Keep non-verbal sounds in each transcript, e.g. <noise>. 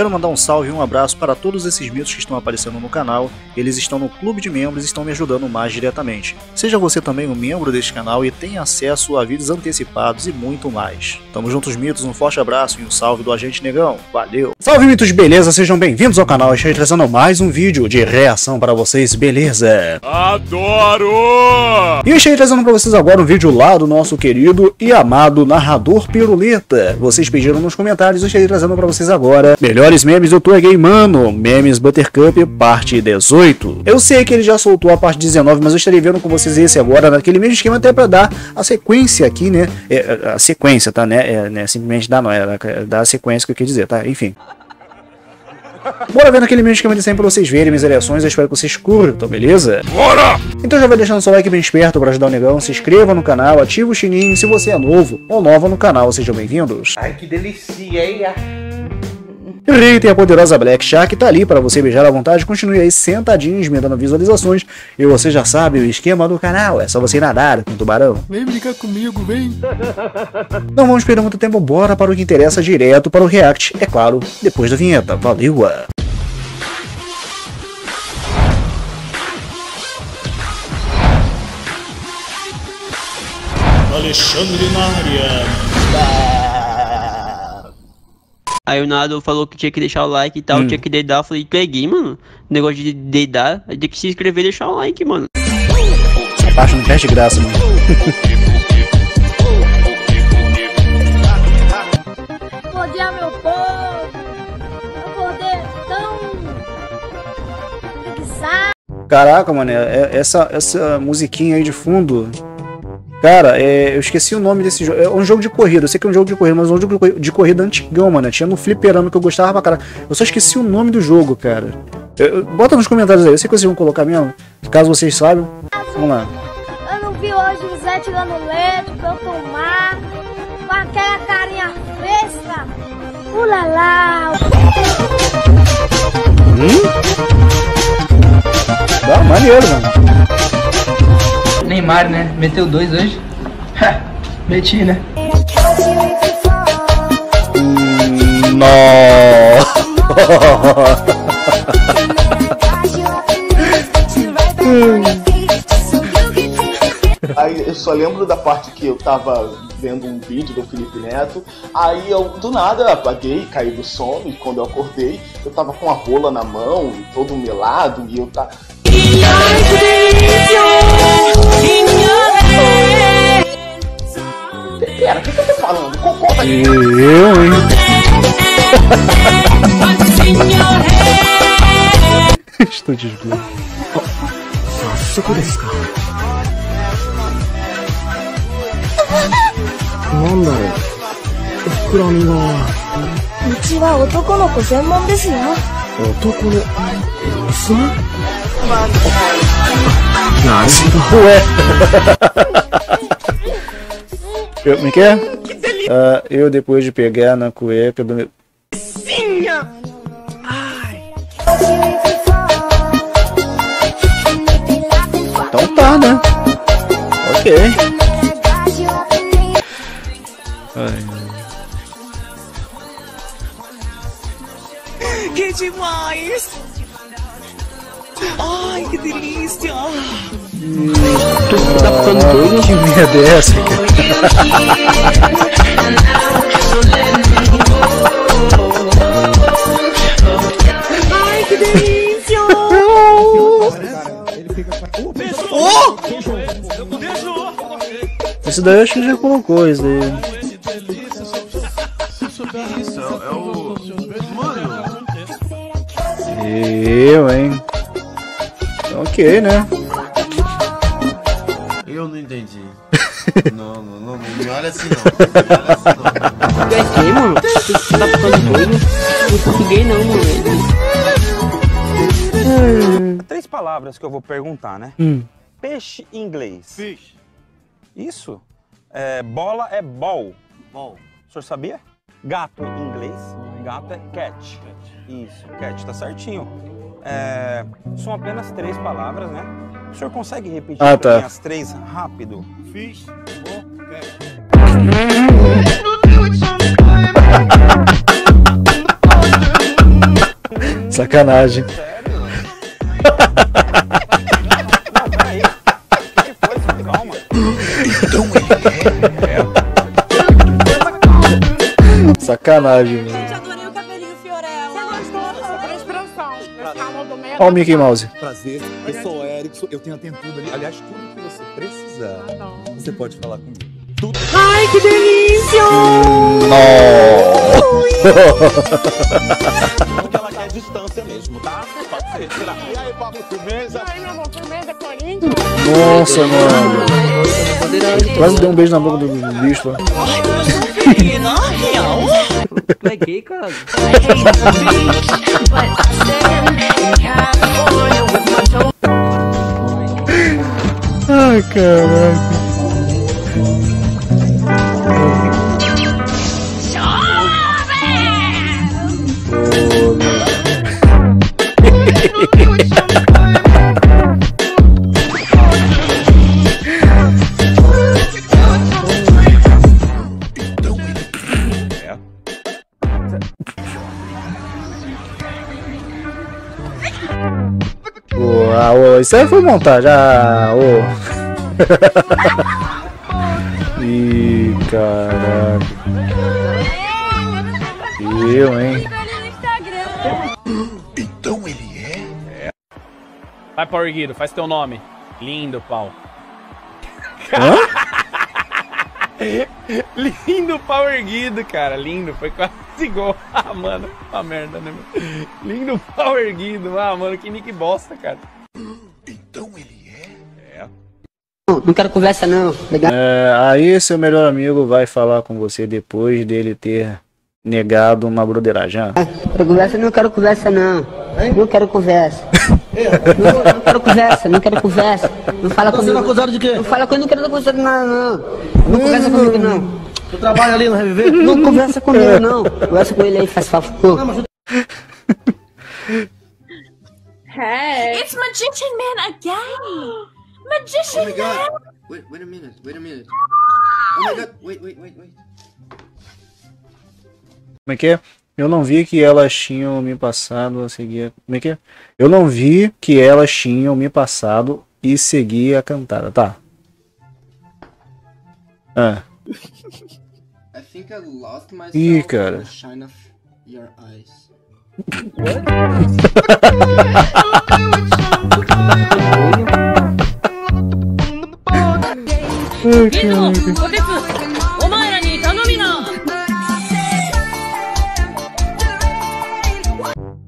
Quero mandar um salve e um abraço para todos esses mitos que estão aparecendo no canal. Eles estão no clube de membros e estão me ajudando mais diretamente. Seja você também um membro deste canal e tenha acesso a vídeos antecipados e muito mais. Tamo juntos, mitos. Um forte abraço e um salve do Agente Negão. Valeu! Salve, mitos, beleza? Sejam bem-vindos ao canal. Estou trazendo mais um vídeo de reação para vocês, beleza? Adoro! E eu estou trazendo para vocês agora um vídeo lá do nosso querido e amado narrador Piruleta. Vocês pediram nos comentários, eu estou trazendo para vocês agora. Melhores memes do Tour Gay Mano, Memes Buttercup, parte 18. Eu sei que ele já soltou a parte 19, mas eu estarei vendo com vocês esse agora, naquele mesmo esquema, até para dar a sequência aqui, né? É, a sequência, tá? Né? É, né? Simplesmente dar não, é dar a sequência que eu quis dizer, tá? Enfim. Bora ver naquele mesmo esquema de sempre pra vocês verem minhas reações. Eu espero que vocês curtam, beleza? Bora! Então já vai deixando seu like bem esperto para ajudar o negão. Se inscreva no canal, ativa o sininho. Se você é novo ou nova no canal, sejam bem-vindos. Ai, que delícia, hein? E rei tem a poderosa Black Shark tá ali para você beijar à vontade. Continue aí sentadinhos, me dando visualizações. E você já sabe o esquema do canal. É só você nadar com o tubarão. Vem brincar comigo, vem! <laughs> Não vamos perder muito tempo, bora para o que interessa direto para o react. É claro, depois da vinheta. Valeu! Alexandre na área! Aí o Nado falou que tinha que deixar o like e tal, tinha que dedar. Eu falei, peguei, mano. Negócio de dedar, aí tem que se inscrever e deixar o like, mano. A parte não perde graça, mano. Bom dia, meu povo! Acordei tão. preguiçado. Caraca, mano, é- essa, essa musiquinha aí de fundo. Cara, é, eu esqueci o nome desse jogo. É um jogo de corrida. Eu sei que é um jogo de corrida, mas é um jogo de corri- de corrida antigão, mano. Tinha no fliperama que eu gostava pra caralho. Eu só esqueci o nome do jogo, cara. Eu- bota nos comentários aí. Eu sei que vocês vão colocar mesmo. Caso vocês saibam. Vamos lá. Eu não vi hoje o Zé tirando leite pra eu tomar. Com aquela carinha fresca. Ulalá! Dá, maneiro, mano. Neymar, né? Meteu dois hoje. Meti, né? Aí eu só lembro da parte que eu tava vendo um vídeo do Felipe Neto. Aí eu, do nada, apaguei, caí do sono. E quando eu acordei, eu tava com a rola na mão, todo melado. E eu tá. Pera, o que, que eu tô falando? Cocô tá aqui. Eu, hein? Estou desbloqueado. 早速ですかなんだろう膨らみがうちは男の子専門ですよ男の娘なるほど Eu, me quer? <laughs> Ah, eu depois de pegar na cueca do meu. Então tá, né? Ok. Ai, Que demais! Ai, que delícia! Tá ficando doido? que merda é essa, cara? Ai, que delícia! Esse daí eu acho que já colocou isso daí. Eu, hein? Ok, né? Eu não entendi. <laughs> não, não, não, não me olha assim não. Não me olha assim não. Tu é gay, mano? Tu tá ficando doido? Não sou gay não, mano. Três palavras que eu vou perguntar, né? Hum. Peixe em inglês. Fish. Isso. É, bola é ball. Ball. O senhor sabia? Gato em inglês. Gato é cat. Isso, cat, tá certinho. É, são apenas três palavras, né? O senhor consegue repetir Ah, tá. as três rápido? Ball. Cat. Sacanagem. Não, peraí. O que foi? Calma. Sacanagem, mano. Olha o Mickey Mouse. Prazer, eu sou o Erickson, eu tenho tudo ali. Aliás, tudo que você precisar, você pode falar comigo. Tudo. Ai, que delícia! Porque ela quer distância mesmo, tá? Pode ser. E aí, Pablo, firmeza? Ai, meu amor, firmeza, Corinthians. Nossa, mano. Quase deu um beijo na boca do bicho lá. Tu é gay, cara? Ai, caraca. Isso aí foi montagem. Ah, ô. <laughs> Ih, caraca. Eu, hein? Vai, Power Guido, faz teu nome. Lindo, pau. Hã? <laughs> Lindo Power Guido, cara. Lindo. Foi quase gol. <laughs> Ah, mano. Uma merda, né, mano? Lindo Power Guido. Ah, mano, que nick bosta, cara. Não quero conversa não. Legal. É, aí seu melhor amigo vai falar com você depois dele ter negado uma broderagem. Ah, Quero conversa, não quero conversa não. Não quero conversa. Não, não quero conversa, não quero conversa. Não fala comigo. Você acusado de quê? Não fala comigo, não quero conversa não, não. Não conversa comigo não. Tu trabalha ali no Reviver? Não conversa comigo não. Conversa com ele aí, faz favor. Hey. It's Magician Man again! Magician Oh my god. Wait, wait a minute. Wait a minute. Oh my god. Wait, wait, wait, wait. Como é que é? Eu não vi que elas tinham me passado a seguir. Como é que é? Eu não vi que elas tinham me passado e seguir a cantada. Tá. Ah. <laughs> I think I lost myself Ih, in cara. the shine of your eyes. <laughs> <laughs>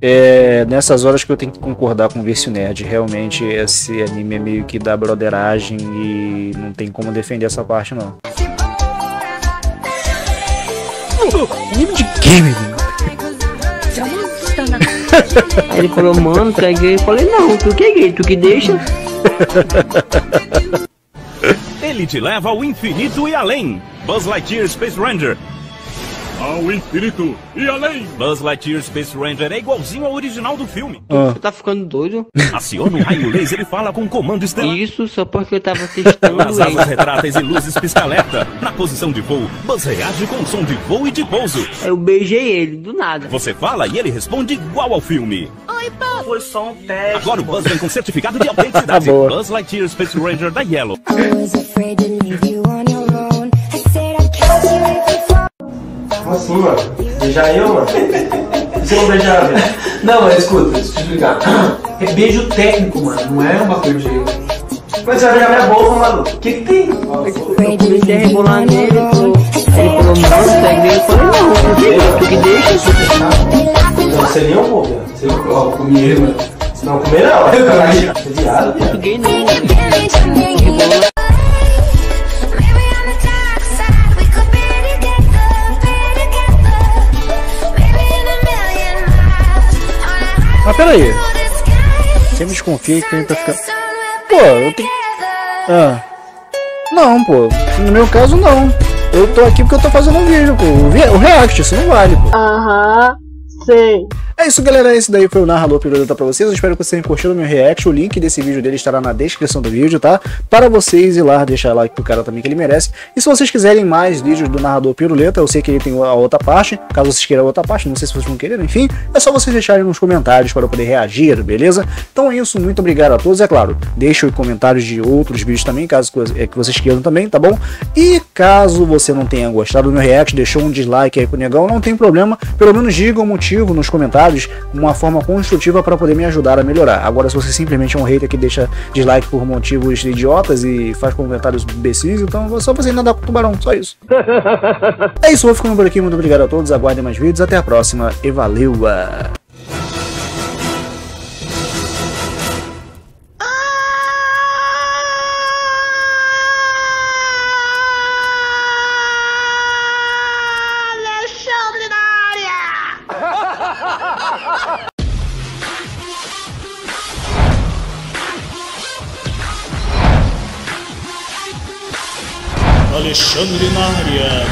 É nessas horas que eu tenho que concordar com o Vício Nerd. Realmente esse anime é meio que da broderagem e não tem como defender essa parte não. Anime de game. <laughs> Aí ele falou, mano, tu é gay? Eu falei, não, tu que é gay, tu que deixa. <laughs> Ele te leva ao infinito e além. Buzz Lightyear Space Ranger. Ao infinito e além. Buzz Lightyear Space Ranger é igualzinho ao original do filme. Ah. Tu tá ficando doido? Aciona um raio laser e fala com o comando estelar. Isso só porque eu tava testando Nas ele. asas retráteis e luzes pisca-alerta. Na posição de voo, Buzz reage com som de voo e de pouso. Eu beijei ele, do nada. Você fala e ele responde igual ao filme. Foi só um teste. Agora o Buzz vem com certificado de <laughs> autenticidade. Buzz Lightyear Space Ranger da Yellow. Como assim, mano? Beijar eu, mano? E se eu não beijar, velho? Não, mas escuta, deixa eu te explicar. É beijo técnico, mano, não é uma coisa de jeito. Mas você vai beijar minha boca, mano. O que que tem? Eu comecei a rebolar nele, ele falou, aí ele falou, mano, tu é gay? Eu falei, não, que tu que deixa. Não, você nem é um pouco, velho. Você ó, comi ele, mano. Não, comer não. Você é viado, velho. Peraí. Você me desconfia que tá ficando. Pô, eu tenho. Ah. Não, pô. No meu caso, não. Eu tô aqui porque eu tô fazendo um vídeo, pô. O, react, isso não vale, pô. Aham, sei. É isso, galera. Esse daí foi o Narrador Piruleta pra vocês. Eu espero que vocês tenham curtido o meu react. O link desse vídeo dele estará na descrição do vídeo, tá? Para vocês ir lá, deixar like pro cara também que ele merece. E se vocês quiserem mais vídeos do Narrador Piruleta, eu sei que ele tem a outra parte. Caso vocês queiram a outra parte, não sei se vocês vão querer, enfim. É só vocês deixarem nos comentários para eu poder reagir, beleza? Então é isso. Muito obrigado a todos. É claro, deixem comentários de outros vídeos também, caso é que vocês queiram também, tá bom? E caso você não tenha gostado do meu react, deixou um dislike aí pro negão, não tem problema. Pelo menos diga o motivo nos comentários, uma forma construtiva para poder me ajudar a melhorar. Agora, se você simplesmente é um hater que deixa dislike por motivos idiotas e faz comentários imbecis, então é só você nadar com o tubarão, só isso. <laughs> é isso, vou ficando por aqui. Muito obrigado a todos. Aguardem mais vídeos. Até a próxima e valeu! Alexandre na área.